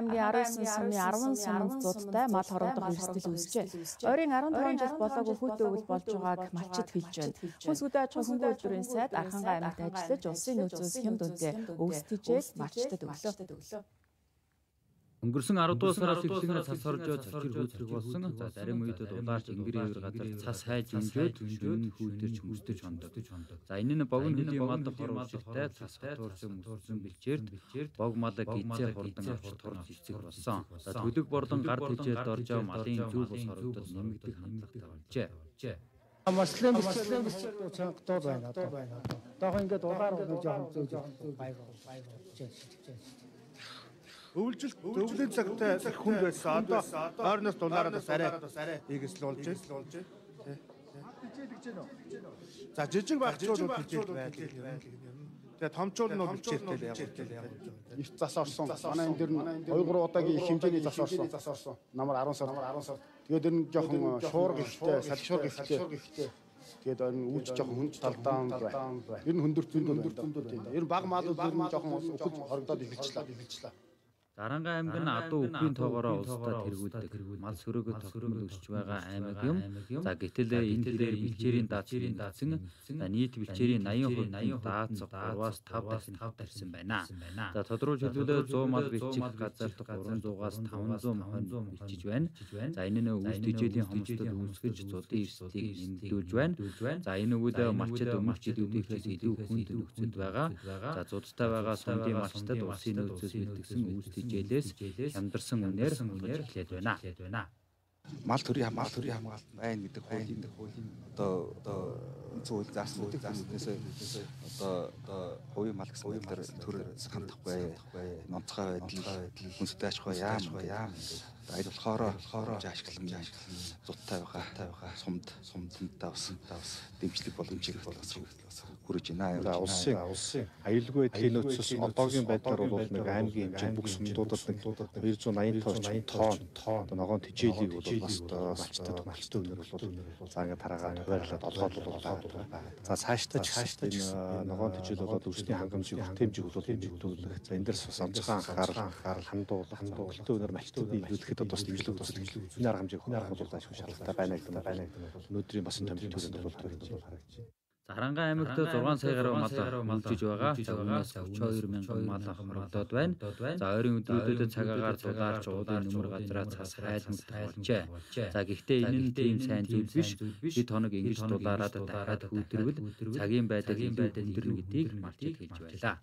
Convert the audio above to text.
аймгийн 19 сумын 10 суманд зуудтай мал хорогдох эрсдэл үүсжээ. Ойрын 15 жил болоогүй хүүтэй өвөл болж байгааг малчид хэлж байна. Хүнс хөдөө аж ахуйн хөдөлмөрийн сайд Архангай аймагт ажиллаж улсын нөөцөөс хямд үнэтэй өгсдөжээл малчдад өглөө. Өнгөрсөн 10 дугаар сараас эхлэн цас орж цочир хүйтрэг болсон. За зарим үед удаарч ингэр ивэр газар цас хайж өнжөөд шөнө хүйтэрч хүсдэж хондоо. За энэ нь богино хөдийн мал хорволжтой цас туурсан мөссөн бэлчээрд бог мал гизээ хурдан авч турж эцэг болсон. За төлөг борлон гар тэжээд орж малын зүү бус хорогдол нэмэгдэх хандлагатай болжээ. Маслын маслын дуу байна одоо. Одоо ингээд удаар удаа жоохон зөө жоохон байгаад байгаад өвлжилт өвлийн цагтай хүнд байсан. Одоо ойрноос дулаараа бас арай игэслүүлж байна. За жижиг багцууд хичээл байдаг. Тэгээ томчууд нь бол хичээлтэй яг яг. Их зас орсон. Манай энэ дэр нь 2 3 удаагийн их хэмжээний зас орсон. Намар 10 сар намар 10 сар. Тэгээд энэ жоохон шуур гихтэй, салшуур гихтэй. Тэгээд энэ үүч жоохон хүнд талдаан бай. Ер нь хөндөр зүйн хөндөр зүйн тийм. Ер нь баг маалууд ер нь жоохон өхөж хорогдоод эхэлчихлээ. Заранга аймаг нь адуу үгийн тоогоороо улсдад тэргүүлдэг. Мал сөрөөгөө тогтмол өсч байгаа аймаг юм. За гэтэл энэ дээр бэлчээрийн даацын даацсан нийт бэлчээрийн 80% даацс 3-аас 5 дахин тавьсан байна. За тодорхой чөлөөлөө 100 мал бэлчих газарт 300-аас 500 мохин бэлчиж байна. За энэ нь үс төжөөлийн хомсдод үүсгэж зулын эрсдлийг нэмэгдүүлж байна. За энэ үйл малчид өмчидүүдээс илүү хүнд нөхцөлд байгаа. За зудтай байгаа сумдын малчдад улсын нөөцөөс бэлтгэсэн үүс хичээлээс хямдарсан үнээр үнээр эхлээд байна. Мал төрийн мал төрийн хамгаалалт байна гэдэг хуулийн хуулийн одоо одоо зүйл заасан үүдэг зааснаас одоо одоо хувийн мал гэсэн дээр төр хандахгүй нонцгой байдал. Хүнстэй аж ахуй яам яам айл болохоор болохоор ашиглан ашиглан зуттай байгаа байгаа сумд сумдтай бас дэмжлэг боломжийг болгосон хүрэж байна. За улсын улсын аюулгүй эдлийн нөөцөөс одоогийн байдлаар бол нэг аймгийн хэмжээ бүх сүмдуудад нэг 280 тонн тонн ногоон тижээлийг бол бас малчтад малчтай өнөр бол за ингээд тараагаад хуваарлаад олгоод бол за цаашдаа ч цаашдаа энэ ногоон тижээл болоод өсний хангамжийг хэмжиг бол хэмжигдүүлэх за энэ дээрс бас онцгой анхаарал анхаарал хандуулах хангалттай өнөр малчтуудыг илүүдэхэд одоо бас дэмжлэг үзүүлэх энэ арга хэмжээг хүн арга бол ашиг шаардлагатай байна гэдэг байна гэдэг бол өнөөдрийн бас томилт төрөнд бол харагдаж Заранга аймагт 6 сая гаруй мал үлжиж байгаа. Өмнөөс 32 мянган мал хамрагдаад байна. За ойрын өдрүүдэд цагаагаар дулаарч уулын нөмөр газраа цас хайлмт болжээ. За гэхдээ энэ нь тийм сайн зүйл биш. Бид хоног ингэж дулаараад дахиад хүйдэрвэл цагийн байдаг илүү өндөр гэдгийг мартыг хэлж байлаа.